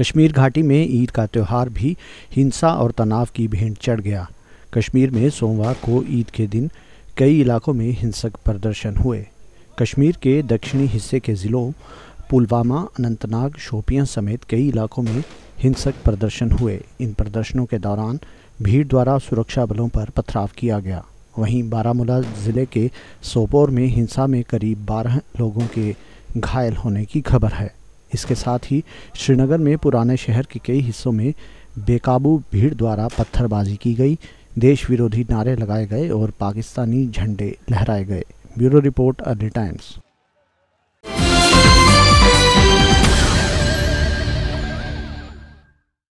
कश्मीर घाटी में ईद का त्यौहार भी हिंसा और तनाव की भेंट चढ़ गया। कश्मीर में सोमवार को ईद के दिन कई इलाकों में हिंसक प्रदर्शन हुए। कश्मीर के दक्षिणी हिस्से के ज़िलों पुलवामा, अनंतनाग, शोपियाँ समेत कई इलाकों में हिंसक प्रदर्शन हुए। इन प्रदर्शनों के दौरान भीड़ द्वारा सुरक्षा बलों पर पथराव किया गया। वहीं बारामूला ज़िले के सोपोर में हिंसा में करीब 12 लोगों के घायल होने की खबर है। इसके साथ ही श्रीनगर में पुराने शहर के कई हिस्सों में बेकाबू भीड़ द्वारा पत्थरबाजी की गई। देश विरोधी नारे लगाए गए और पाकिस्तानी झंडे लहराए गए। Bureau report, Early Times.